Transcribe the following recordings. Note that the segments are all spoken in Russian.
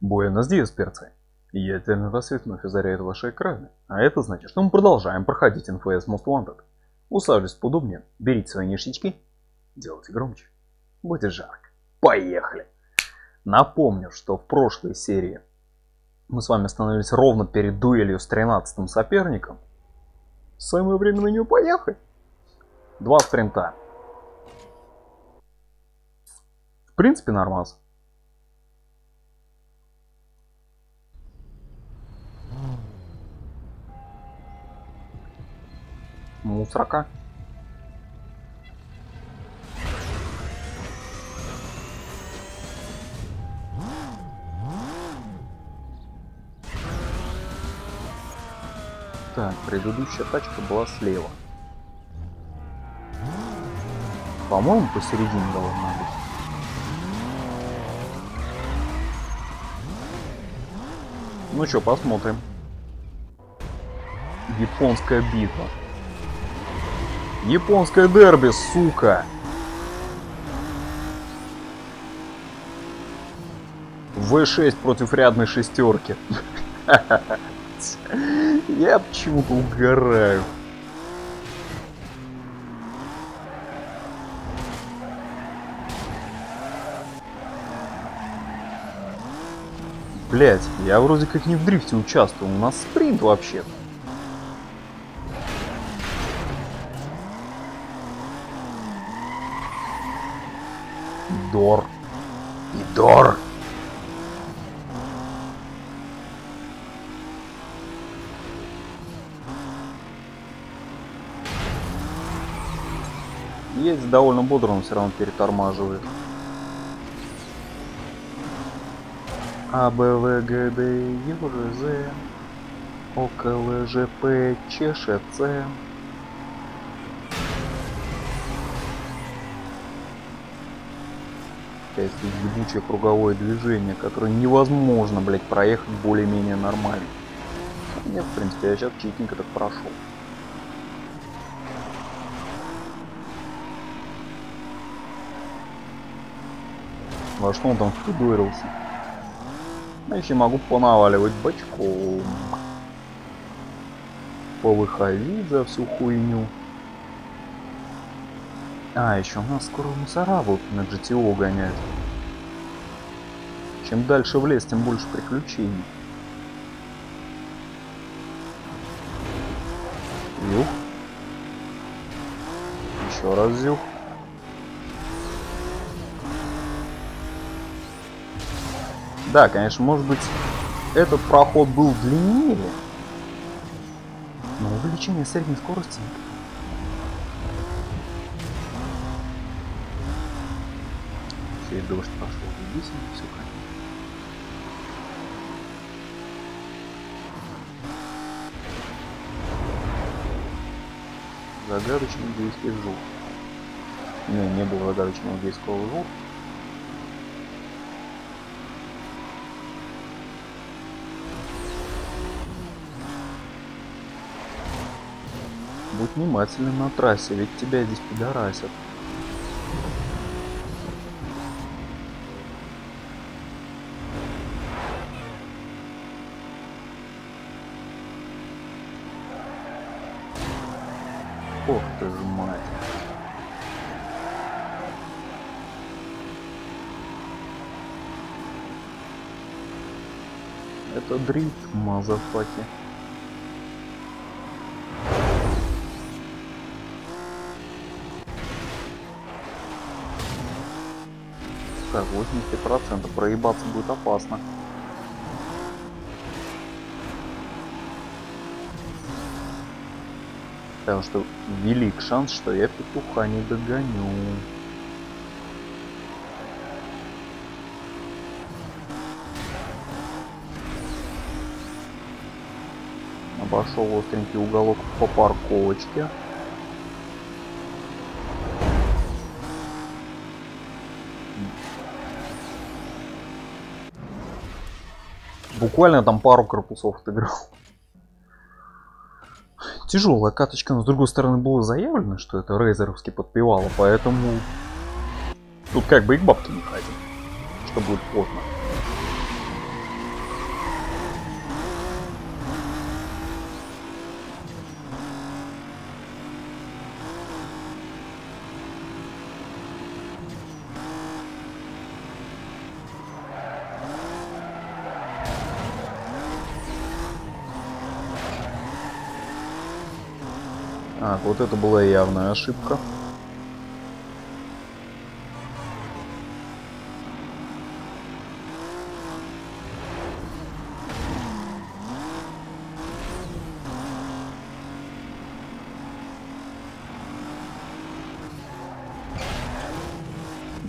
Буэнос диас, перцы. Ядерный рассвет вновь озаряет ваши экраны. А это значит, что мы продолжаем проходить NFS Most Wanted. Усаживайтесь поудобнее, берите свои ништячки, делайте громче. Будет жарко. Поехали! Напомню, что в прошлой серии мы с вами остановились ровно перед дуэлью с 13 соперником. Самое время на нее поехать. Два спринта. В принципе, нормас. Мусрака. Так, предыдущая тачка была слева. По-моему, посередине должна быть. Ну что, посмотрим. Японская битва. Японская дерби, сука! В6 против рядной шестерки. Я почему-то угораю. Блять, я вроде как не в дрифте участвовал, у нас спринт вообще. Дор. Идор. Есть довольно бодро, он все равно перетормаживает. А, Б, В, Г, Д, Ю, Ж, З. Около ЖП, Ч, Ш, Ц. Опять ебучее круговое движение, которое невозможно, блять, проехать более-менее нормально. Нет, в принципе, я сейчас читенько так прошел. Во что он там впидурился? А еще могу понаваливать бочком. Повыходить за всю хуйню. А, еще у нас скоро мусора будут на GTO гонять. Чем дальше в лес, тем больше приключений. Зюх. Еще раз зюх. Да, конечно, может быть, этот проход был длиннее. Но увеличение средней скорости дождь пошел. Иди все конечно. Загадочный гейский жук. Не, не было загадочного гейского жука. Будь внимательным на трассе, ведь тебя здесь пидорасят. Ох ты ж мать. Это дрифт, мазафаки. Так, 80% проебаться будет опасно. Потому что велик шанс, что я петуха не догоню. Обошел остренький уголок по парковочке. Буквально там пару корпусов отыграл. Тяжелая каточка, но с другой стороны было заявлено, что это рейзеровский подпевало, поэтому тут как бы и к бабке не ходим, что будет плотно. Так, вот это была явная ошибка.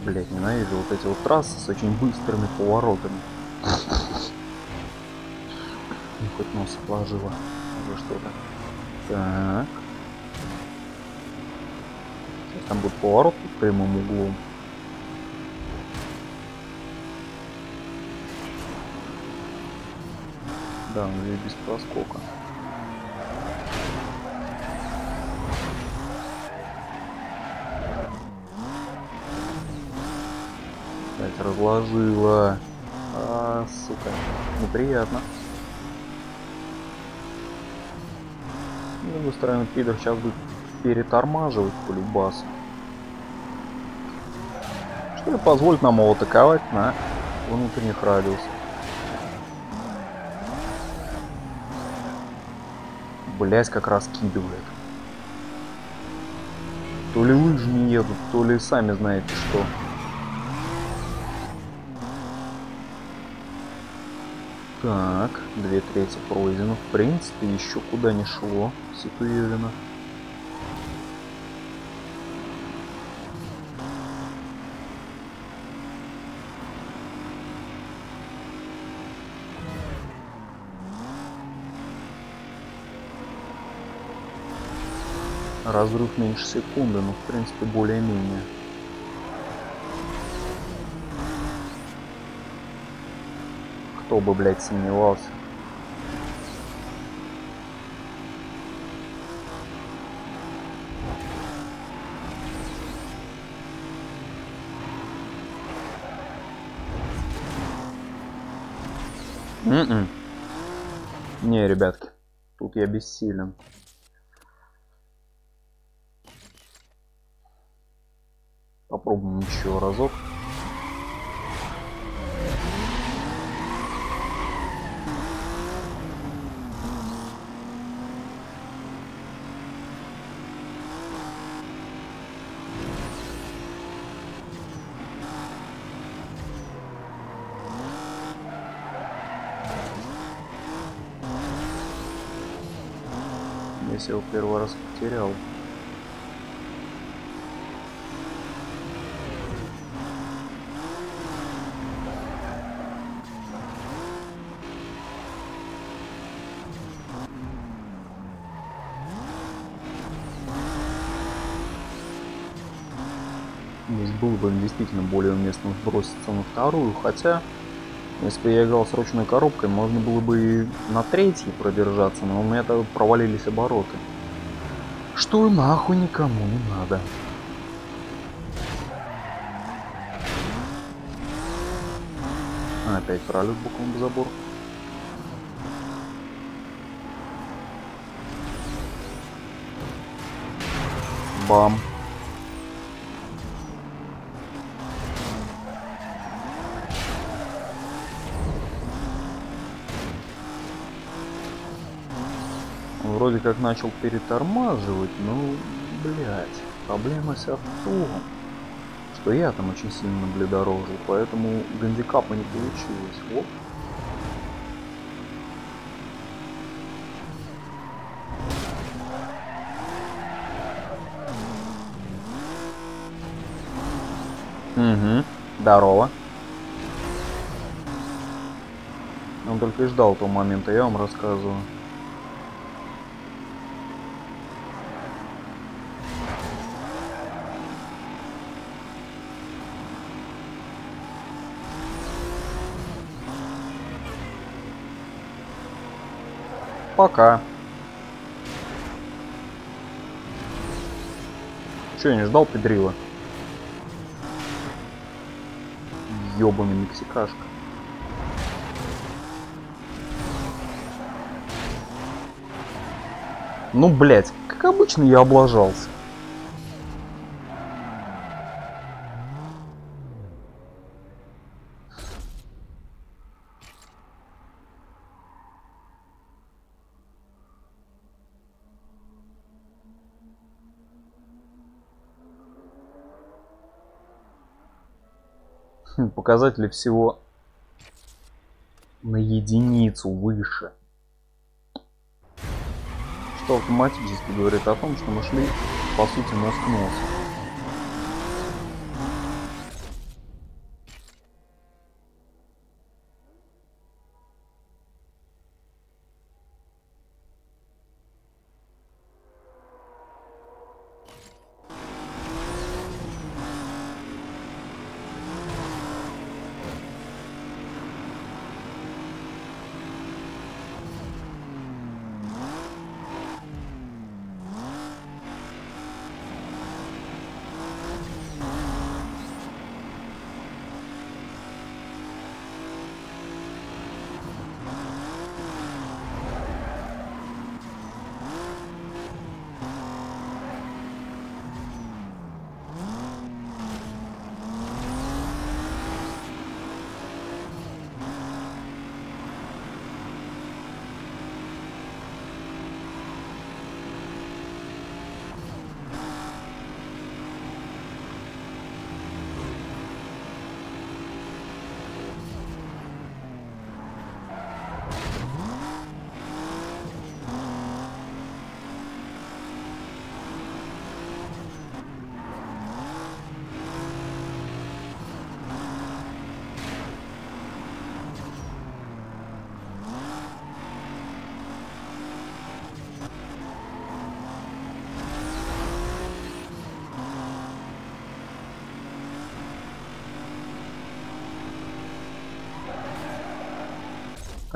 Блять, ненавижу вот эти вот трассы с очень быстрыми поворотами. Ну, хоть нос положила уже что-то. Так. Там будет поворот под прямым углом. Да, он здесь без проскока. Опять разложила. А, сука. Неприятно. С другой стороны, пидор сейчас будет перетормаживать по. Что ли позволит нам его атаковать на внутренних радиусах. Блять, как раскидывает. То ли лыжи не едут, то ли сами знаете что. Так, две трети пройдено. В принципе, еще куда не шло Ситуевина. Разрыв меньше секунды, но в принципе более-менее. Кто бы, блядь, сомневался. -м. Не, ребятки, тут я бессилен. Попробуем еще разок. Если его первый раз потерял. Здесь было бы действительно более уместно сброситься на вторую, хотя если бы я играл с ручной коробкой, можно было бы и на третьей продержаться, но у меня тогда провалились обороты. Что нахуй никому не надо. Опять пролет буквально в забор. Бам. вроде как начал перетормаживать, но, блядь, проблема вся в что я там очень сильно наблюдорожил, поэтому гандикапа не получилось. Вот. Угу, здорово. Он только и ждал того момента, я вам рассказываю. Пока. Че, я не ждал педрила? Ёбаный мексикашка. Ну, блять, как обычно я облажался. Показатели всего на единицу выше. Что автоматически говорит о том, что мы шли по сути нос к носу.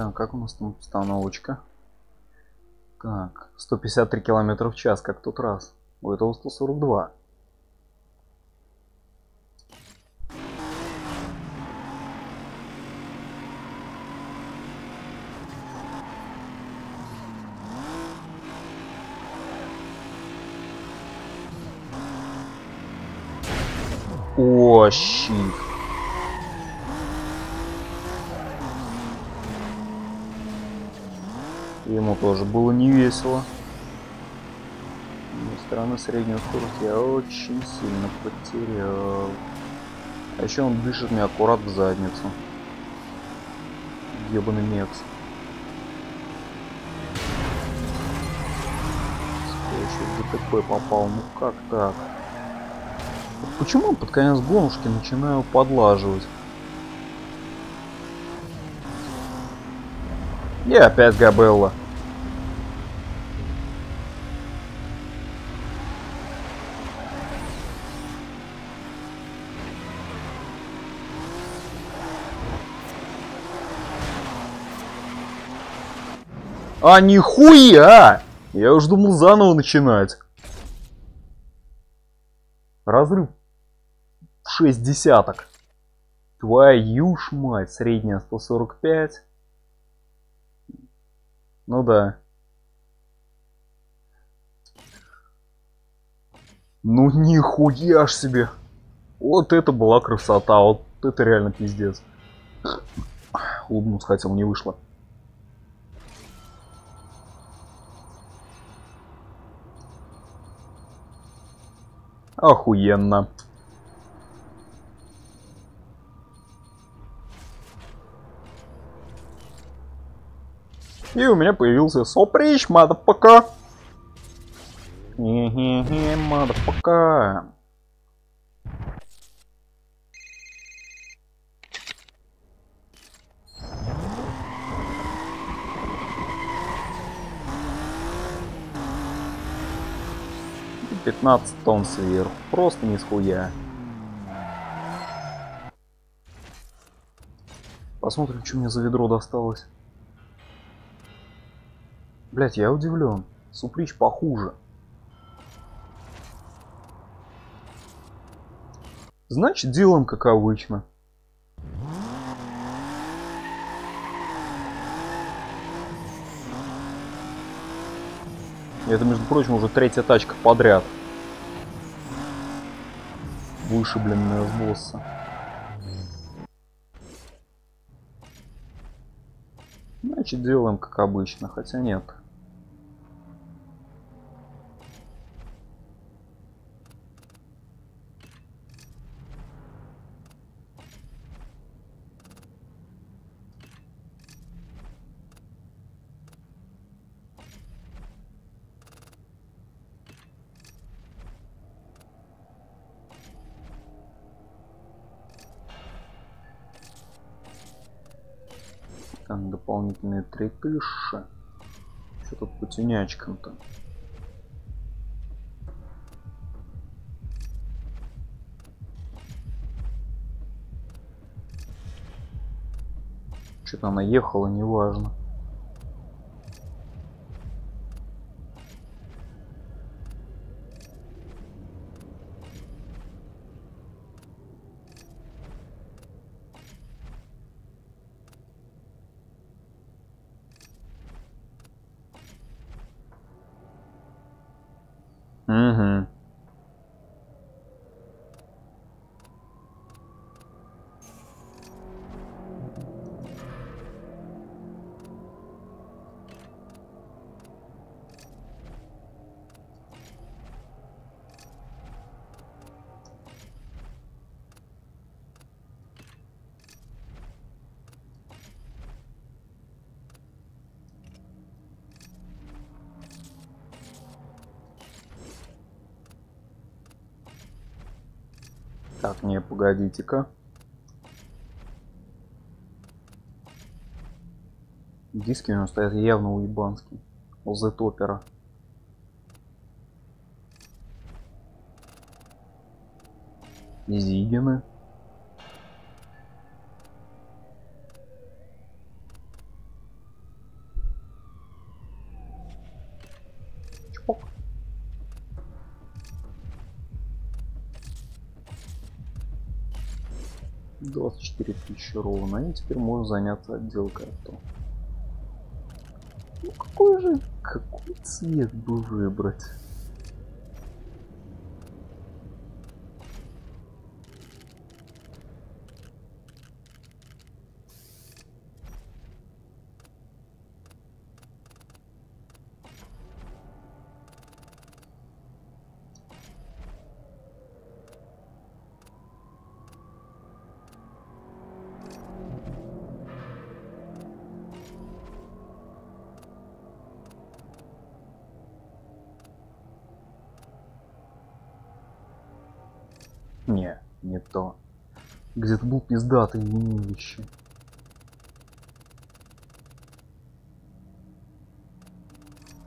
Так, как у нас там установочка? Так, 153 километра в час, как тот раз. У этого 142. О, щит. Ему тоже было не весело. С стороны среднюю скорость я очень сильно потерял. А еще он дышит мне аккурат в задницу. Ебаный мекс. в ДТП попал. Ну как так? Почему под конец гонушки начинаю подлаживать? И опять Габелла. А нихуя! Я уж думал заново начинать. Разрыв 6 десяток. Твою ж мать, средняя 145. Ну да. Ну нихуя ж себе. Вот это была красота. Вот это реально пиздец. Улыбнуться хотел, не вышло. Охуенно. И у меня появился соприч, мадапака. Хе-хе-хе, мадапака. Пятнадцать тонн сверху. Просто не. Посмотрим, что мне за ведро досталось. Блять, я удивлен. Суприч похуже. Значит, делаем как обычно. Это, между прочим, уже третья тачка подряд. Вышибленная с босса. Значит, делаем как обычно, хотя нет. Так, дополнительные 3000. Что тут по тюнячкам-то? Что-то она ехала, неважно. Угу. Так, не, погодите-ка. Диски у него стоят явно уебанские. ЛЗ Топера. Зигины. Ровно. И теперь можно заняться отделкой авто. Ну какой же, какой цвет бы выбрать? Не, не то. Где-то был пиздатый винилище.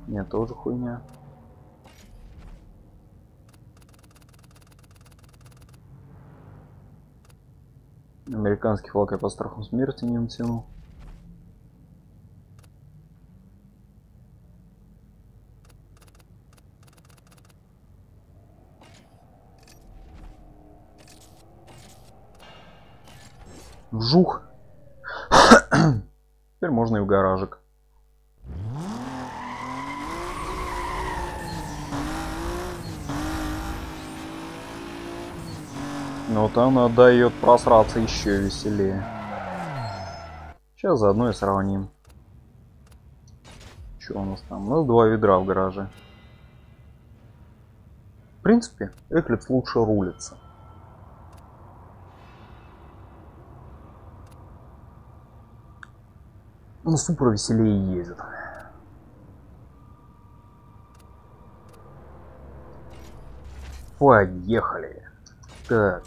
Не, тоже хуйня. Американский флаг я по страху смерти не натянул. Вжух. Теперь можно и в гаражик. Но она дает просраться еще веселее. Сейчас заодно и сравним. Что у нас там? У нас два ведра в гараже. В принципе, Eclipse лучше рулится. Ну, Супра веселее ездит. Поехали. Так,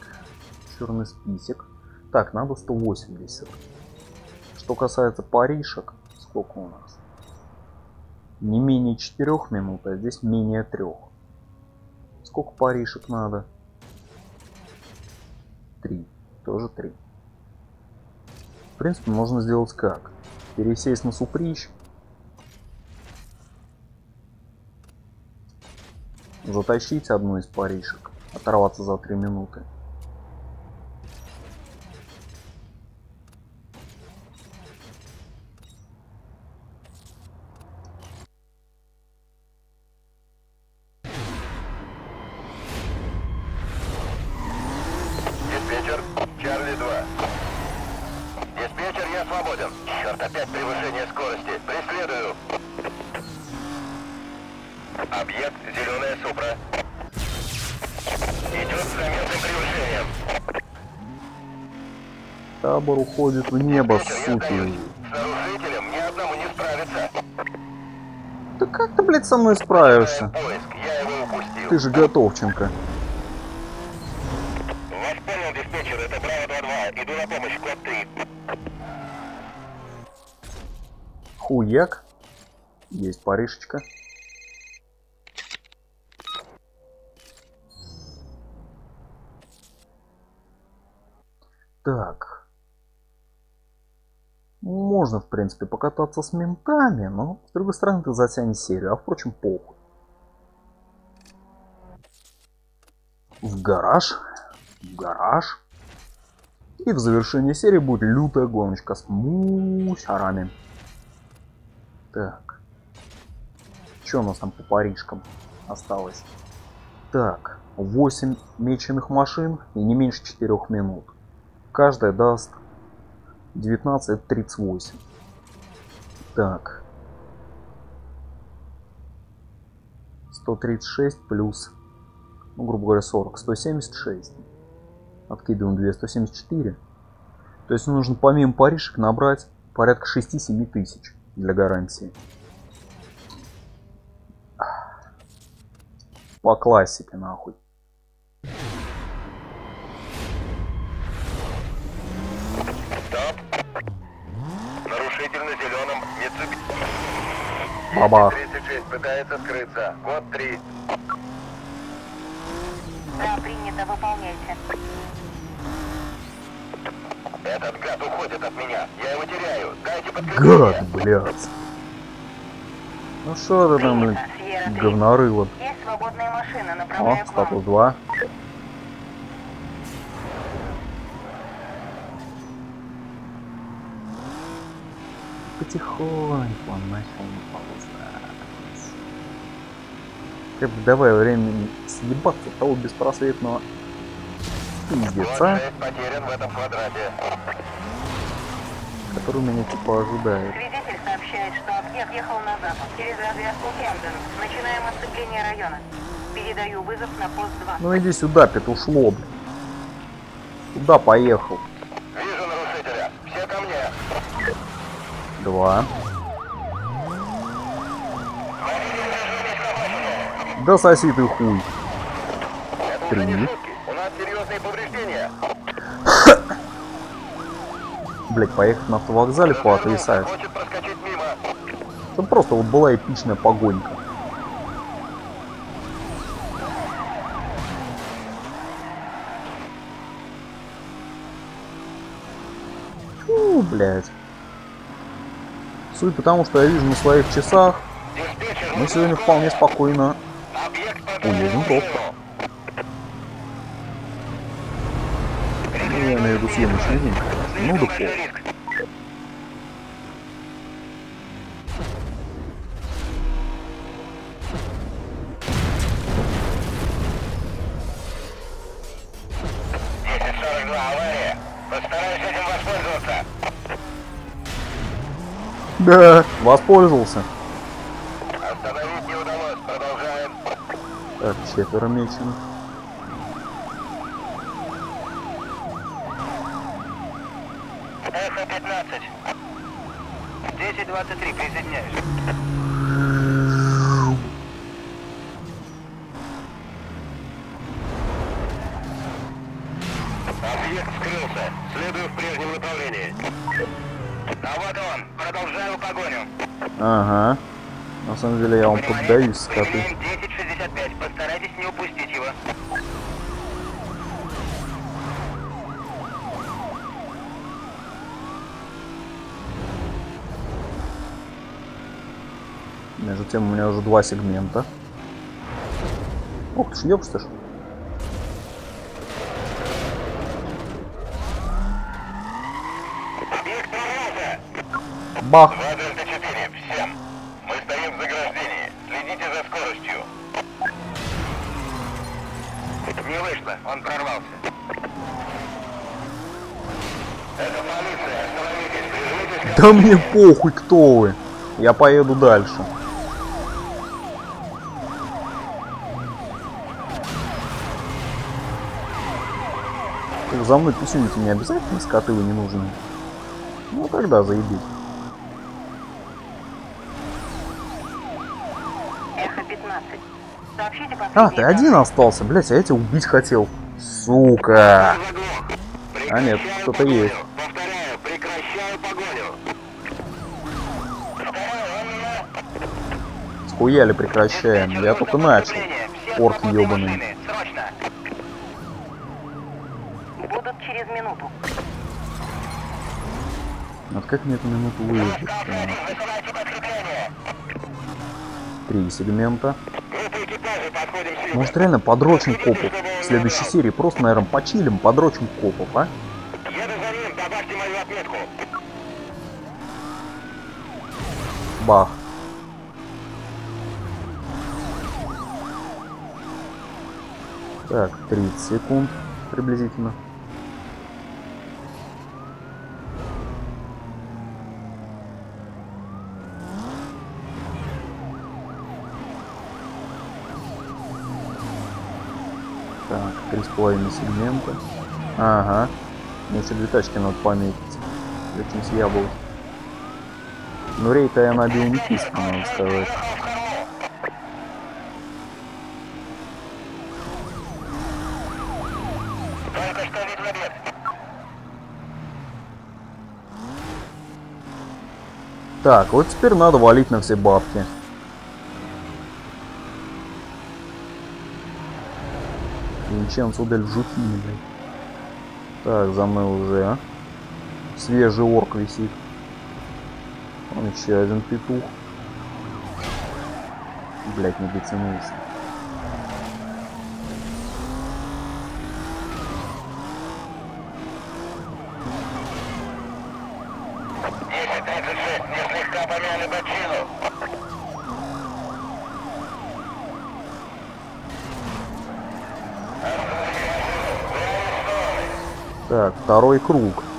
черный список. Так, надо 180. Что касается паришек, сколько у нас? Не менее 4 минут, а здесь менее 3. Сколько паришек надо? 3. Тоже 3. В принципе, можно сделать как? Пересесть на суприщ. Затащить одну из паришек. Оторваться за 3 минуты. Черт, опять превышение скорости. Преследую. Объект зеленая супра. Идет с заметным превышением. Табор уходит в небо, суки. С нарушителем мне одному не справиться. Да как ты, блядь, со мной справишься? Поиск. Ты же готовченко. Вас понял, диспетчер, это Браво 2-2. Иду на помощь, код 3. Хуяк. Есть паришечка. Так. Можно, в принципе, покататься с ментами, но, с другой стороны, ты затянешь серию. А, впрочем, похуй. В гараж. В гараж. И в завершении серии будет лютая гоночка с мусорами. Так. Что у нас там по парижкам осталось? Так. 8 меченых машин и не меньше 4 минут. Каждая даст 19.38. Так. 136 плюс, ну, грубо говоря, 40. 176. Откидываем 2, 174. То есть нужно помимо паришек набрать порядка 6-7 тысяч для гарантии. По классике, нахуй. Бабах. 36 пытается скрыться. Код 3. Да, принято, выполняйте. Этот гад уходит от меня. Я его теряю. Дайте подкрепление. Гад, блядь. Ну что ты там, блин, Принято, Сьерра 3. говнорыло. Есть свободные машины, О, статус вам. 2. Потихоньку он начал наползать. Как бы давай времени съебаться того беспросветного пиздеца, Код 6 потерян в этом квадрате. который меня типа ожидает. Свидетель сообщает, что объект ехал на запад, через развязку Кемден. Начинаем отцепление района. Передаю вызов на пост 2. Ну иди сюда, петушло, блин. Куда поехал? Вижу нарушителя. Все ко мне. Два. Да соси ты хуй. Это Три. уже не шутки. У нас серьезные повреждения. Блять, поехать на автовокзале проскочить мимо. Там просто вот была эпичная погонька. Фу, блядь. Судя по тому, что я вижу на своих часах, мы сегодня вполне спокойно уедем просто. Ну, я имею в виду съемочный день. Ну да похуй. Десять сорок два, авария. Постараюсь этим воспользоваться. Да, воспользовался. Остановить не удалось. Продолжаем. Так, четверо меченых. Эхо-15. 10-23, присоединяюсь. Объект скрылся. Следую в прежнем направлении. А вот он. Продолжаю погоню. Ага. На самом деле я вам поддаюсь, скоты. Применяем 1065. Постарайтесь не упустить его. Между тем у меня уже два сегмента. Ух ты ж, ёпста ж. Бах! Да мне похуй, кто вы. Я поеду дальше. Так, За мной писюните не обязательно, скоты вы не нужны. Ну тогда заебись. Эхо-15. Сообщите А, ты один остался, блять, а я тебя убить хотел. Сука. А нет, кто-то есть. Прекращаю погоню. Повторяю, нихуя ли прекращаем? Я только начал. Орк. Срочно! Будут через минуту. Вот как мне эту минуту выжить? Три сегмента. Может реально подрочим копов? В следующей серии просто, наверное, почилим, подрочим копов, а? Бах. Так, 30 секунд приблизительно. Так, три с половиной сегмента. Ага. Мне еще две тачки надо пометить. Этим с яблок. Ну рейта я набил не кисло, надо сказать. Так, вот теперь надо валить на все бабки. Винченцо дель Жухини, блядь. Так, за мной уже, а? Свежий орк висит. Он еще один петух. Блять, не дотянулся. Так, второй круг.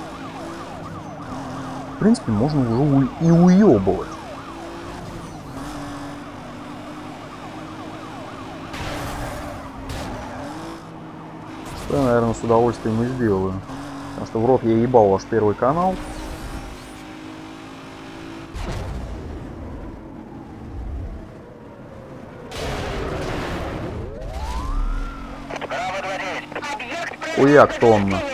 В принципе, можно уже и уебывать. Что я, наверное, с удовольствием и сделаю. Потому что в рот я ебал ваш первый канал. Браво 29. Объект Хуяк тонна.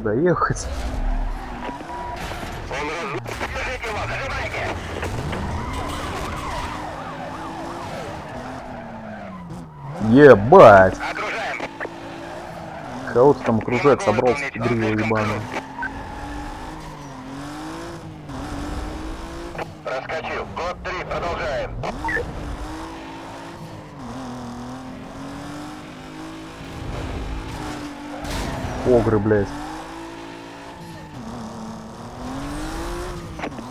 Куда ехать. Ебать! Окружаем. Кого-то там кружок собрался, дрило ебаное. Раскочил. Код 3, продолжаем. Огры, блядь.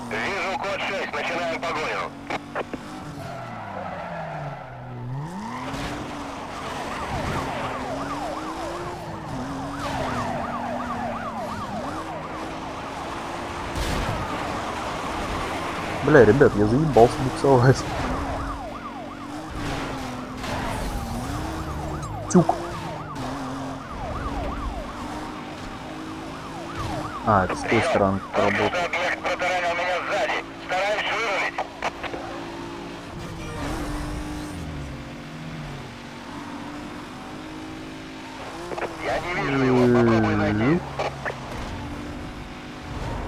Вижу код 6, начинаем погоню. Бля, ребят, я заебался буксовать. Тюк. А, это с той стороны работает.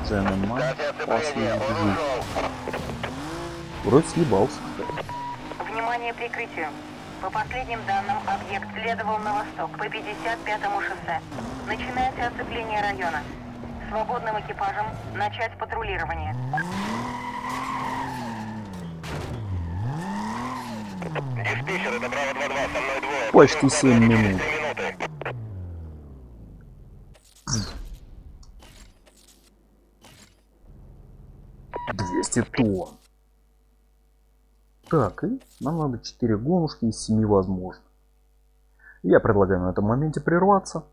Оцепление, Последний. Вроде съебался. Внимание прикрытию. По последним данным, объект следовал на восток по 55-му шоссе. Начинается оцепление района. Свободным экипажам начать патрулирование. Диспетчер, это Браво 2-2, со мной двое. Почти семь минут. Три минуты. Двести тонн. Так, и нам надо 4 гонушки из 7 возможных. Я предлагаю на этом моменте прерваться.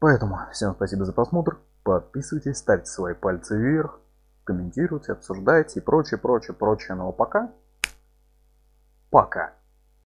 Поэтому всем спасибо за просмотр. Подписывайтесь, ставьте свои пальцы вверх, комментируйте, обсуждайте и прочее, прочее, прочее. Ну а пока. Пока.